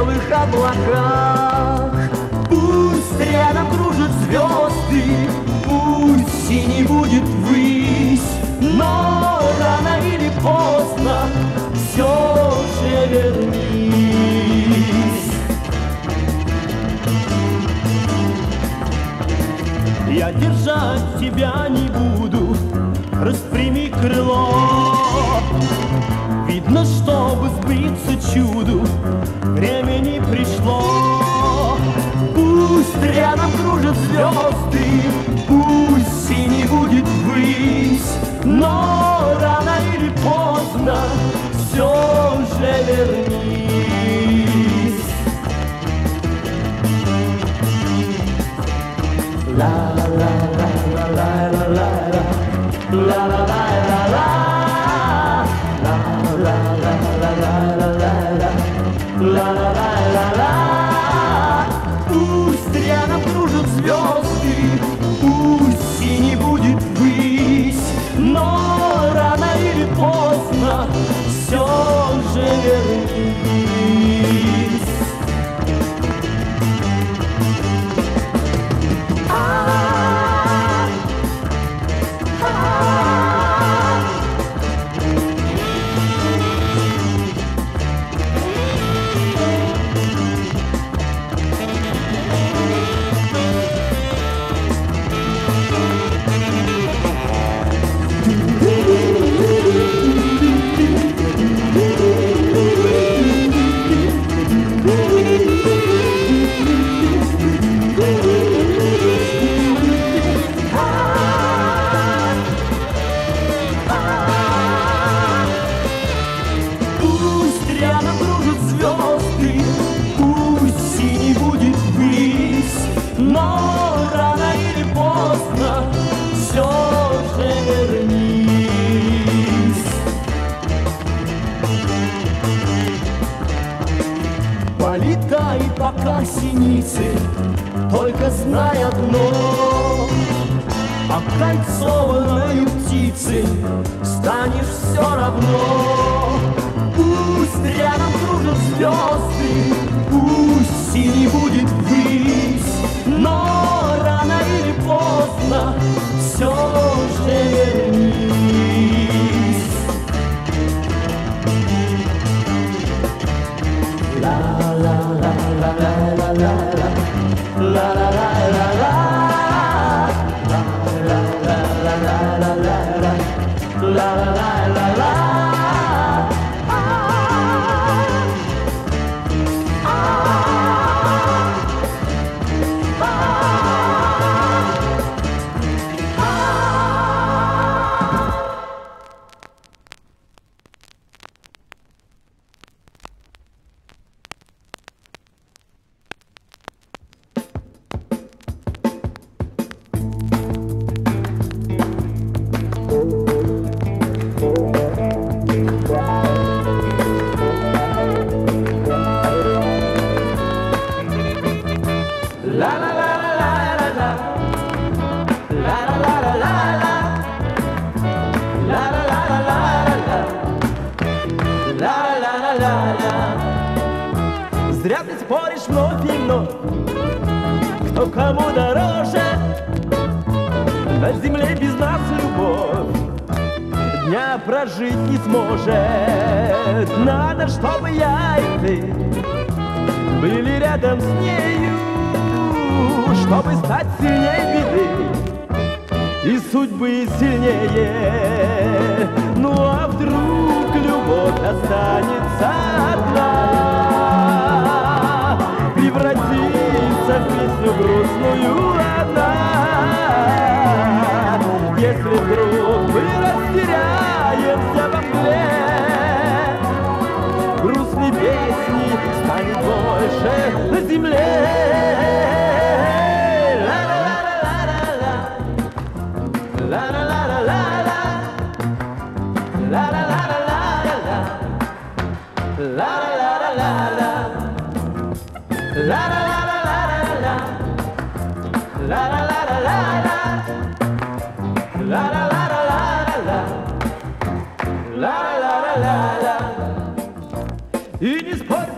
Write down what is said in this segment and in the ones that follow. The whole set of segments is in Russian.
белых облаках. Пусть рядом кружат звезды, пусть синий будет высь, но рано или поздно все же вернись. Я держать тебя не буду, распрями крыло. Сбыться чуду, время не пришло. Пусть рядом кружат звезды, пусть синий будет высь, но рано или поздно все же вернись. La la la la la la la la пока синицы, только знай одно, Окольцованной птицы станешь все равно. Пусть рядом кружат звезды, la la la Зря ты споришь вновь и вновь, кто кому дороже. На земле без нас любовь дня прожить не сможет. Надо, чтобы я и ты были рядом с нею, чтобы стать сильнее беды и судьбы сильнее.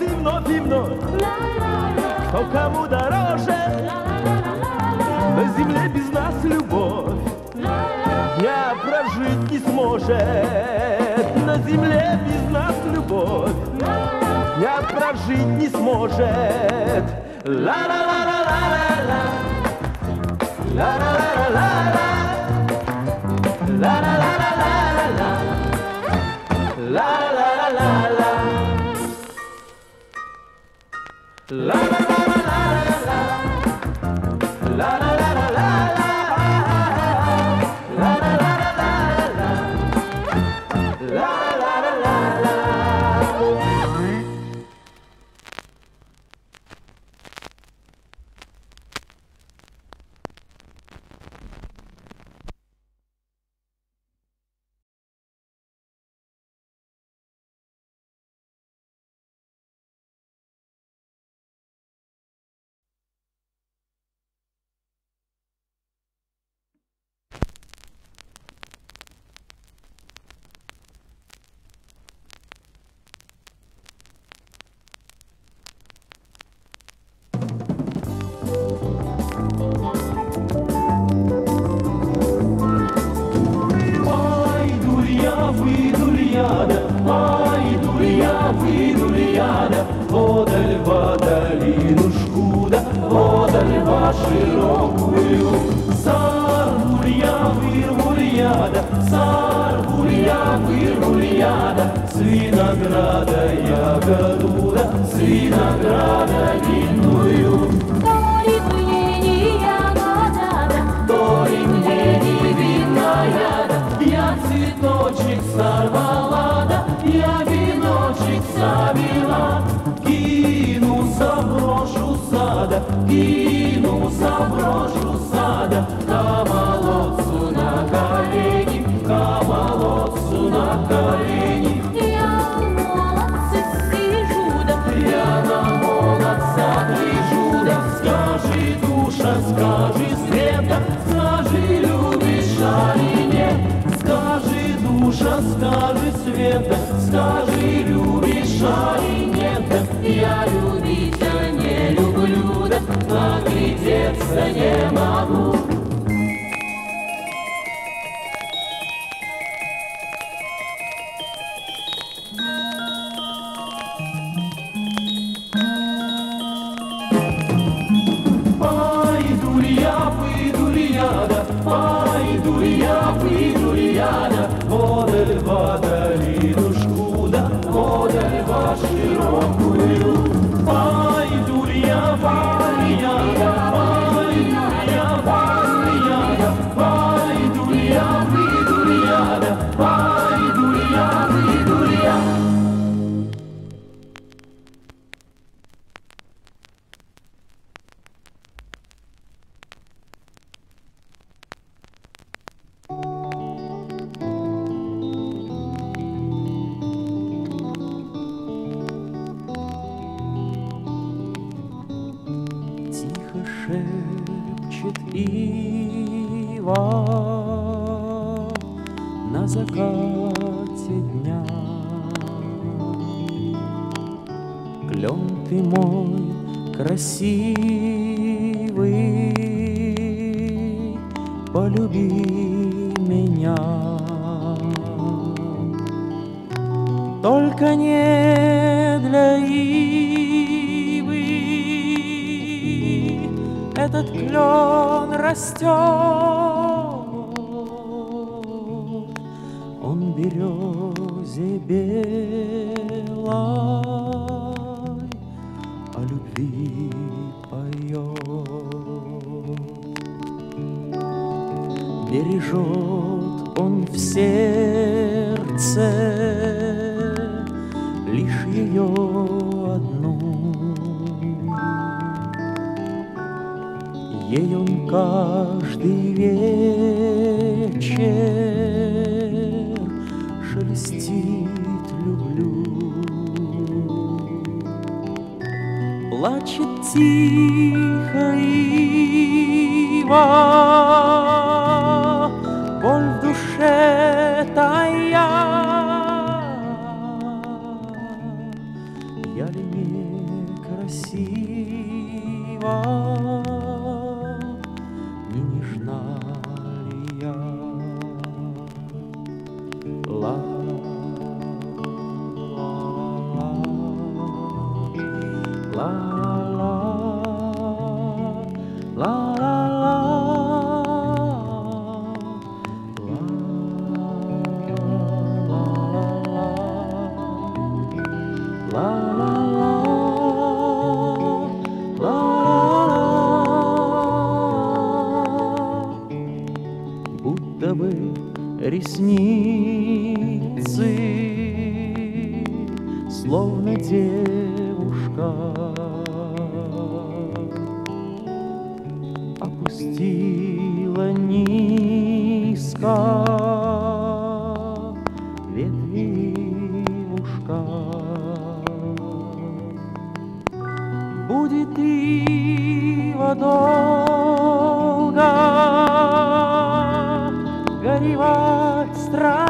Ла-ла-ла-ла-ла. И не спорь но кому дороже. На земле без нас любовь. Дня прожить не сможет. На земле без нас любовь. Дня прожить не сможет. Ла-ла-ла-ла-ла-ла. Ла-ла-ла-ла-ла-ла. Ла-ла-ла-ла-ла бурьяда, С винограда ягоду, да с винограда винную. Тори мне не ягода, Тори мне не винная, да, я цветочек сорвала, да, я веночек завела. Кину заброшу сада, кину заброшу сада, к скажи, любишь али нет? Я любить я не люблю, да наглядеться не могу. Ива на закате дня. Клен ты мой красивый, полюби меня. Только не для ивы этот клен растет. Он березе белой о любви поет. Бережет он в сердце лишь ее одну. Ей он каждый вечер простить люблю. Плачет тихо ива, Боль в душе тая. Я ли не красива, не нежна? Опустила низко ветви ушка. Будет ива долго горевать, страдать.